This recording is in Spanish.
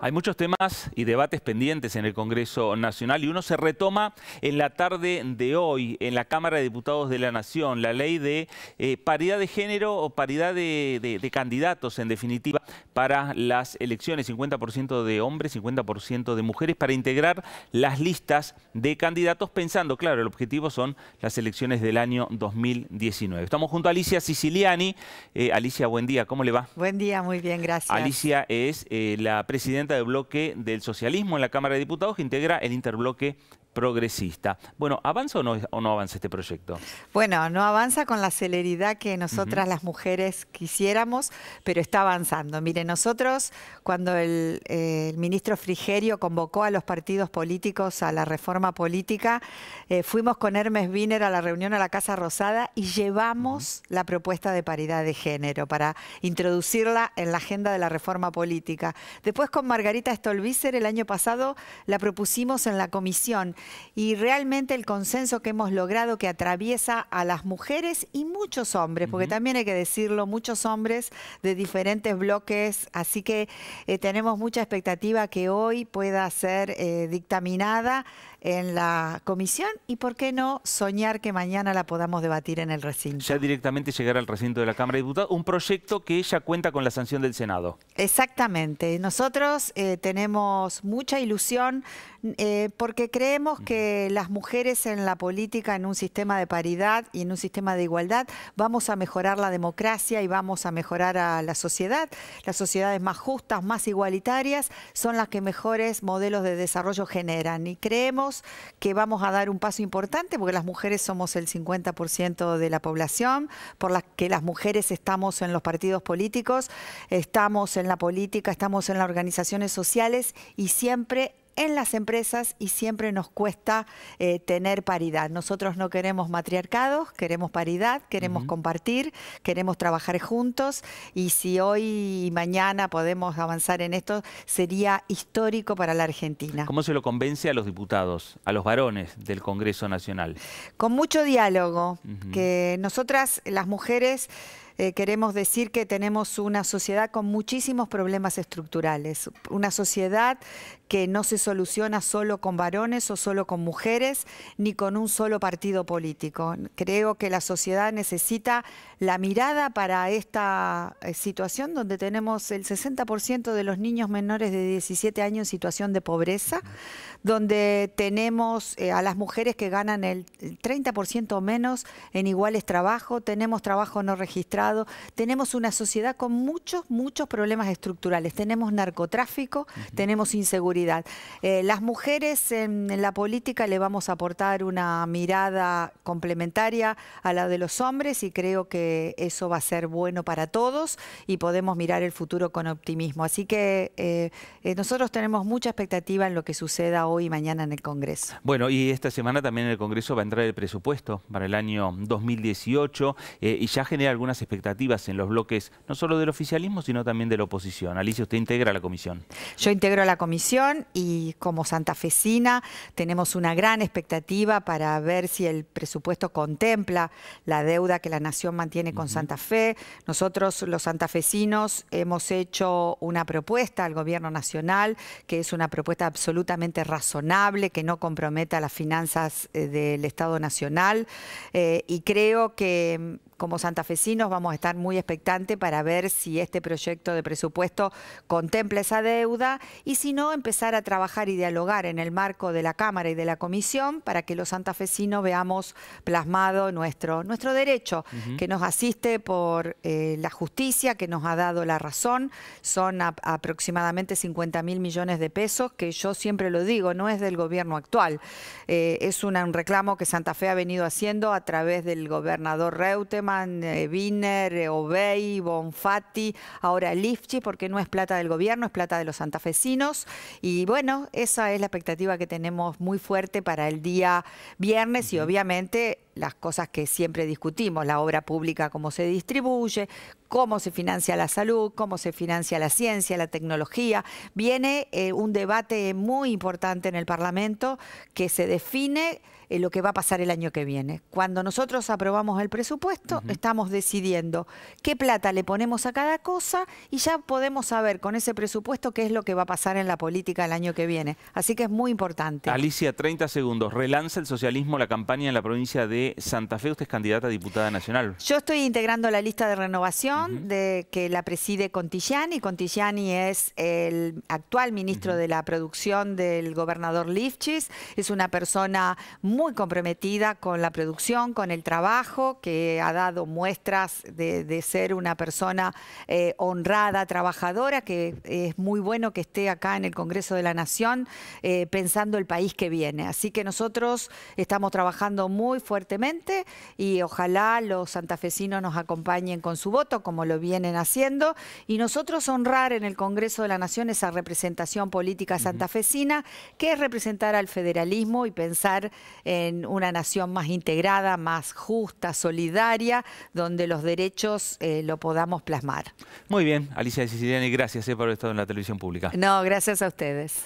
Hay muchos temas y debates pendientes en el Congreso Nacional y uno se retoma en la tarde de hoy en la Cámara de Diputados de la Nación, la ley de eh, paridad de género o paridad de, candidatos en definitiva para las elecciones, 50% de hombres, 50% de mujeres, para integrar las listas de candidatos pensando, claro, el objetivo son las elecciones del año 2019. Estamos junto a Alicia Siciliani. Eh, Alicia, buen día, ¿cómo le va? Buen día, muy bien, gracias. Alicia es eh, la presidenta de bloque del socialismo en la Cámara de Diputados que integra el interbloque progresista. Bueno, ¿avanza o no, o no avanza este proyecto? Bueno, no avanza con la celeridad que nosotras las mujeres quisiéramos, pero está avanzando. Mire, nosotros cuando el, ministro Frigerio convocó a los partidos políticos a la reforma política, eh, fuimos con Hermes Wiener a la reunión a la Casa Rosada y llevamos la propuesta de paridad de género para introducirla en la agenda de la reforma política. Después con Margarita Stolbizer el año pasado la propusimos en la comisión y realmente el consenso que hemos logrado que atraviesa a las mujeres y muchos hombres, porque también hay que decirlo, muchos hombres de diferentes bloques, así que eh, tenemos mucha expectativa que hoy pueda ser eh, dictaminada en la comisión y, ¿por qué no, soñar que mañana la podamos debatir en el recinto? Ya directamente llegar al recinto de la Cámara de Diputados, un proyecto que ya cuenta con la sanción del Senado. Exactamente. Nosotros eh, tenemos mucha ilusión porque creemos que las mujeres en la política, en un sistema de paridad y en un sistema de igualdad, vamos a mejorar la democracia y vamos a mejorar a la sociedad. Las sociedades más justas, más igualitarias, son las que mejores modelos de desarrollo generan. Y creemos que vamos a dar un paso importante porque las mujeres somos el 50% de la población, por las que las mujeres estamos en los partidos políticos, estamos en la política, estamos en las organizaciones sociales y siempre en las empresas y siempre nos cuesta eh, tener paridad. Nosotros no queremos matriarcados, queremos paridad, queremos compartir, queremos trabajar juntos y si hoy y mañana podemos avanzar en esto, sería histórico para la Argentina. ¿Cómo se lo convence a los diputados, a los varones del Congreso Nacional? Con mucho diálogo, que nosotras, las mujeres, eh, queremos decir que tenemos una sociedad con muchísimos problemas estructurales, una sociedad que no se soluciona solo con varones o solo con mujeres, ni con un solo partido político. Creo que la sociedad necesita la mirada para esta eh, situación donde tenemos el 60% de los niños menores de 17 años en situación de pobreza, donde tenemos eh, a las mujeres que ganan el 30% menos en iguales trabajos, tenemos trabajo no registrado, tenemos una sociedad con muchos, muchos problemas estructurales. Tenemos narcotráfico, tenemos inseguridad eh, las mujeres en, la política le vamos a aportar una mirada complementaria a la de los hombres y creo que eso va a ser bueno para todos y podemos mirar el futuro con optimismo. Así que eh, eh, nosotros tenemos mucha expectativa en lo que suceda hoy y mañana en el Congreso. Bueno, y esta semana también en el Congreso va a entrar el presupuesto para el año 2018 y ya genera algunas expectativas en los bloques, no solo del oficialismo, sino también de la oposición. Alicia, usted integra la comisión. Yo integro la comisión y como santafesina tenemos una gran expectativa para ver si el presupuesto contempla la deuda que la Nación mantiene con Santa Fe. Nosotros los santafesinos hemos hecho una propuesta al Gobierno Nacional que es una propuesta absolutamente razonable, que no comprometa las finanzas eh, del Estado Nacional eh, y creo que como santafesinos vamos a estar muy expectantes para ver si este proyecto de presupuesto contempla esa deuda y si no, empezar a trabajar y dialogar en el marco de la Cámara y de la Comisión para que los santafesinos veamos plasmado nuestro, nuestro derecho, que nos asiste por eh, la justicia, que nos ha dado la razón. Son aproximadamente 50 mil millones de pesos, que yo siempre lo digo, no es del gobierno actual. Eh, es un reclamo que Santa Fe ha venido haciendo a través del gobernador Reutemann, eh, Wiener, eh, Obey, Bonfatti, ahora Lifchi, porque no es plata del gobierno, es plata de los santafesinos. Y bueno, esa es la expectativa que tenemos muy fuerte para el día viernes y obviamente las cosas que siempre discutimos, la obra pública, cómo se distribuye, cómo se financia la salud, cómo se financia la ciencia, la tecnología. Viene eh, un debate muy importante en el Parlamento que se define eh, lo que va a pasar el año que viene. Cuando nosotros aprobamos el presupuesto, estamos decidiendo qué plata le ponemos a cada cosa y ya podemos saber con ese presupuesto qué es lo que va a pasar en la política el año que viene. Así que es muy importante. Alicia, 30 segundos. Relanza el socialismo la campaña en la provincia de Santa Fe. Usted es candidata a diputada nacional. Yo estoy integrando la lista de renovación de que la preside Contigiani. Contigiani es el actual ministro de la producción del gobernador Lifchis. Es una persona muy comprometida con la producción, con el trabajo, que ha dado muestras de, ser una persona eh, honrada, trabajadora, que es muy bueno que esté acá en el Congreso de la Nación eh, pensando el país que viene. Así que nosotros estamos trabajando muy fuertemente y ojalá los santafesinos nos acompañen con su voto, como lo vienen haciendo, y nosotros honrar en el Congreso de la Nación esa representación política santafesina, que es representar al federalismo y pensar en una nación más integrada, más justa, solidaria, donde los derechos eh, lo podamos plasmar. Muy bien, Alicia de Siciliani, gracias eh, por estar en la televisión pública. No, gracias a ustedes.